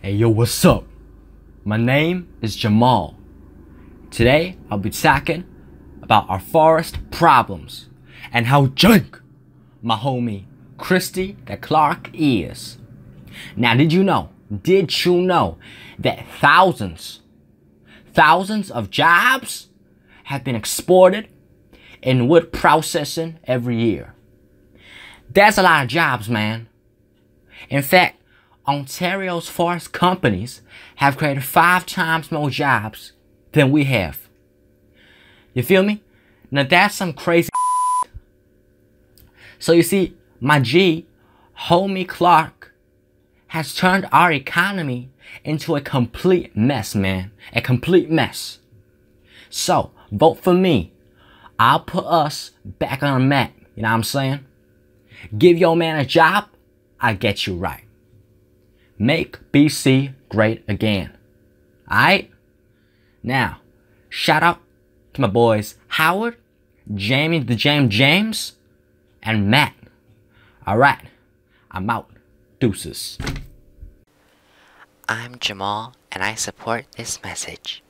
Hey yo, what's up? My name is Jamal. Today I'll be talking about our forest problems and how junk my homie Christy the Clark is. Now, did you know? Did you know that thousands, thousands of jobs have been exported in wood processing every year? That's a lot of jobs, man. In fact, Ontario's forest companies have created five times more jobs than we have. You feel me? Now that's some crazy. So you see, my G, homie Clark, has turned our economy into a complete mess, man. A complete mess. So, vote for me. I'll put us back on the map. You know what I'm saying? Give your man a job, I get you right. Make BC great again. Alright? Now, shout out to my boys Howard, Jamie the James James, and Matt. Alright, I'm out. Deuces. I'm Jamal and I support this message.